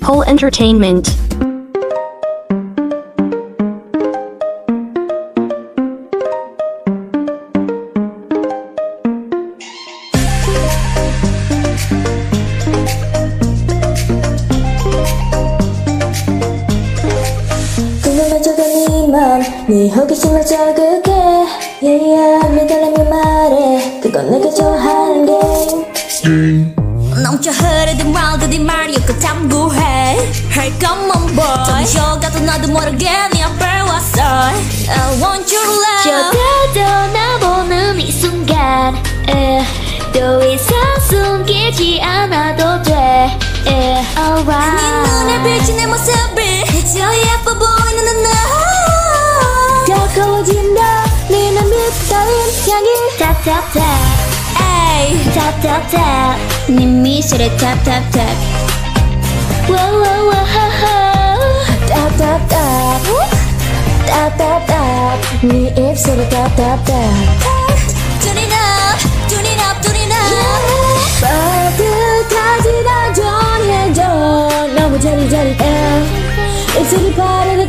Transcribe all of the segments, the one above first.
Pole Entertainment. 궁금해져도 네맘네 호기심을 자극해 yeah, yeah, 믿으라면 말해 그건 내가 좋아 말들이 말이여 그 탐구해. Come on boy. 점셔가도 나도 모르게 네 앞에 왔어. I want your love. 저대도 나보는 이 순간 에, 더 이상 숨기지 않아도 돼 에, 네 눈에 alright 비친 내 모습이 저 예뻐 보이는 너 가까워진다 향기 Tap tap tap 에이 tap 네 미소를 tap tap tap Wow wow wow 답답답 답답답 네 입술을 답답답 Turn it up turn it up turn it up 빠듯하지 나 전해줘 너무 저리저리해 입술이 파르르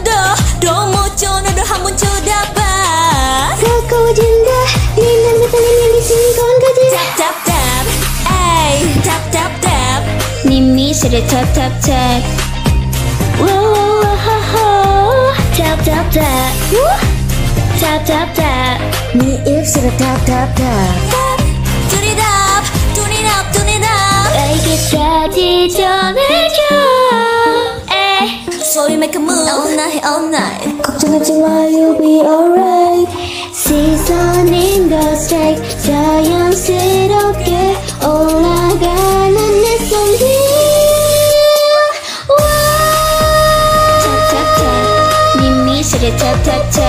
순간까지 Tap tap tap 에이 tap tap tap 네 미소를 tap tap tap Whoa, tap tap tap tap tap tap 네 입술을 답답답 Turn it up turn it up turn it up 알겠다지 전해줘 에이 So you make a move all night all night 걱정하지 마 you'll be alright 시선 네 미소를 탭탭탭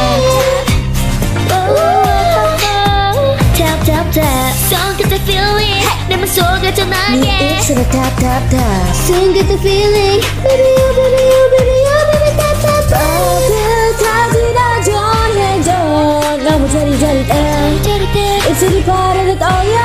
탭탭탭 손끝의 feeling 내 맘속에 전하게 네 입술을 답답답 손끝의 feeling baby oh baby oh baby oh baby 탭탭탭 따뜻하지 나 전해줘 너무 저리저리해 짜릿해 입술이 파르르 떠요